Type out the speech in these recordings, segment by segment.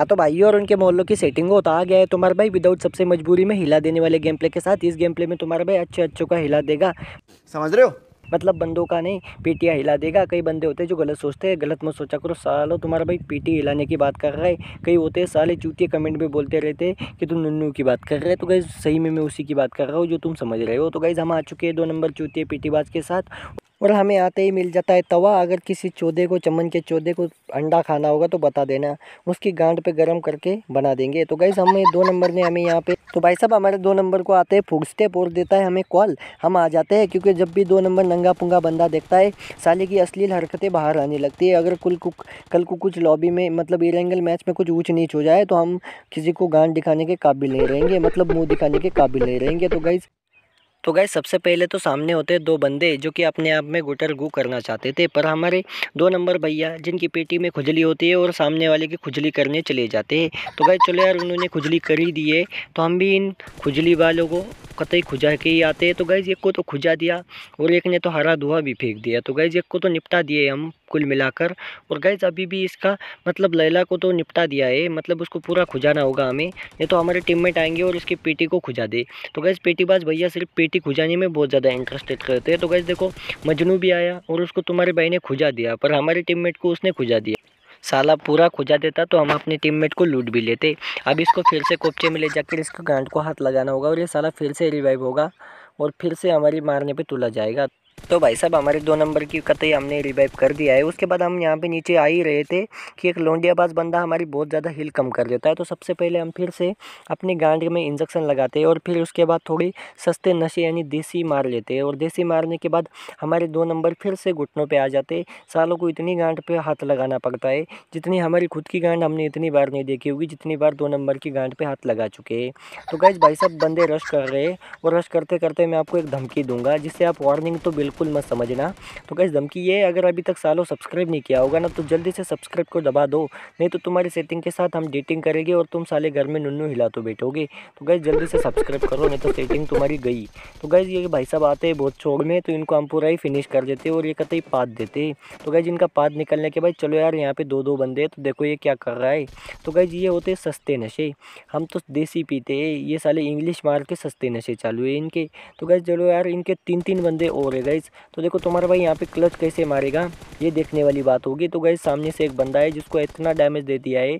हाँ तो भाई और उनके मोहल्लों की सेटिंग हो तो आ गया है। तुम्हारा भाई विदाउट सबसे मजबूरी में हिला देने वाले गेम प्ले के साथ इस गेम प्ले में तुम्हारा भाई अच्छे अच्छों का हिला देगा। समझ रहे हो? मतलब बंदों का नहीं पीटिया हिला देगा। कई बंदे होते हैं जो गलत सोचते हैं। गलत मत सोचा करो। सालो तुम्हारा भाई पीटी हिलाने की बात कर रहा है। कई होते हैं साले चूतिए कमेंट में बोलते रहते हैं कि तुम नन्नू की बात कर रहे हैं। तो गई सही में मैं उसी की बात कर रहा हूँ जो तुम समझ रहे हो। तो गई हम आ चुके हैं दो नंबर चूतिए पीटी बाज के साथ। और हमें आते ही मिल जाता है तवा। अगर किसी चौधे को, चमन के चौधे को अंडा खाना होगा तो बता देना। उसकी गांड पे गरम करके बना देंगे। तो गैस हमें दो नंबर ने हमें यहाँ पे तो भाई साहब, हमारे दो नंबर को आते हैं फूकते पोर देता है हमें कॉल। हम आ जाते हैं क्योंकि जब भी दो नंबर नंगा पुंगा बंदा देखता है, साले की अश्लील हरकतें बाहर आने लगती है। अगर कुल कल को कुछ लॉबी में मतलब इरेंगल मैच में कुछ ऊँच नीच हो जाए तो हम किसी को गांड दिखाने के काबिल नहीं रहेंगे मतलब मुँह दिखाने के काबिल नहीं रहेंगे। तो गैस तो गए सबसे पहले तो सामने होते दो बंदे जो कि अपने आप में गुटर गु करना चाहते थे, पर हमारे दो नंबर भैया जिनकी पेटी में खुजली होती है और सामने वाले की खुजली करने चले जाते हैं। तो गए चलो यार, उन्होंने खुजली कर ही दी है। तो हम भी इन खुजली वालों को कतई खुजा के ही आते हैं। तो गैज एक को तो खुजा दिया और एक ने तो हरा धुआँ भी फेंक दिया। तो गैज एक को तो निपटा दिए हम कुल मिलाकर। और गैज अभी भी इसका मतलब लैला को तो निपटा दिया है। मतलब उसको पूरा खुजाना होगा हमें। ये तो हमारे टीममेट आएँगे और इसकी पेटी को खुजा दे। तो गैस पेटीबाज भैया सिर्फ़ पेटी खुजाने में बहुत ज़्यादा इंटरेस्टेड करते हैं। तो गैस देखो, मजनू भी आया और उसको तुम्हारे भाई ने खुजा दिया, पर हमारे टीममेट को उसने खुजा दिया। साला पूरा खुजा देता तो हम अपने टीममेट को लूट भी लेते। अब इसको फिर से कोपचे में ले जाकर इसको गांड को हाथ लगाना होगा और ये साला फिर से रिवाइव होगा और फिर से हमारी मारने पे तुला जाएगा। तो भाई साहब, हमारे दो नंबर की कतई हमने रिवाइव कर दिया है। उसके बाद हम यहाँ पे नीचे आ ही रहे थे कि एक लोंडियाबाज बंदा हमारी बहुत ज़्यादा हिल कम कर देता है। तो सबसे पहले हम फिर से अपनी गांड में इंजेक्शन लगाते हैं और फिर उसके बाद थोड़ी सस्ते नशे यानी देसी मार लेते हैं। और देसी मारने के बाद हमारे दो नंबर फिर से घुटनों पर आ जाते सालों को इतनी गांड पर हाथ लगाना पड़ता है, जितनी हमारी खुद की गांड हमने इतनी बार नहीं देखी होगी, जितनी बार दो नंबर की गांड पर हाथ लगा चुके हैं। तो गैस भाई साहब, बंदे रश कर रहे और रश करते करते मैं आपको एक धमकी दूँगा, जिससे आप वार्निंग तो बिल्कुल मत समझना। तो कैसे धमकी ये अगर अभी तक सालों सब्सक्राइब नहीं किया होगा ना तो जल्दी से सब्सक्राइब को दबा दो। नहीं तो तुम्हारी सेटिंग के साथ हम डेटिंग करेंगे और तुम साले घर में नुन्नू हिला तो बैठोगे। तो गैस जल्दी से सब्सक्राइब करो, नहीं तो सेटिंग तुम्हारी गई। तो गैस ये भाई साहब आते हैं बहुत छोड़ में तो इनको हम पूरा ही फिनिश कर देते और ये कतई पाद देते तो गैस इनका पाद निकलने के बाद, चलो यार, यहाँ पे दो दो बंदे तो देखो ये क्या कर रहा है। तो गैस ये होते सस्ते नशे। हम तो देसी पीते ये साले इंग्लिश मार के सस्ते नशे चालू है इनके। तो गैस चलो यार, इनके तीन तीन बंदे और है गैस तो देखो तुम्हारा भाई यहाँ पे क्लच कैसे मारेगा? ये देखने वाली बात होगी। तो गैस सामने से एक बंदा है जिसको इतना डैमेज दे दिया है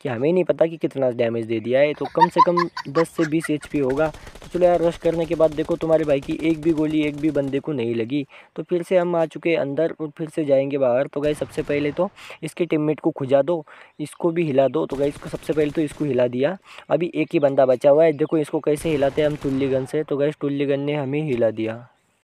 कि हमें नहीं पता कि कितना डैमेज दे दिया है। तो कम से कम 10 से 20 एच होगा। तो चलो यार रश करने के बाद देखो तुम्हारे भाई की एक भी गोली, एक भी बंदे को नहीं लगी। तो फिर से हम आ चुके अंदर और फिर से जाएँगे बाहर। तो गए सबसे पहले तो इसके टीममेट को खुजा दो, इसको भी हिला दो। तो गए इसको सबसे पहले तो इसको हिला दिया। अभी एक ही बंदा बचा हुआ है। देखो इसको कैसे हिलाते हैं हम टुल्ली गन से। तो गए टुल्ली गन ने हमें हिला दिया।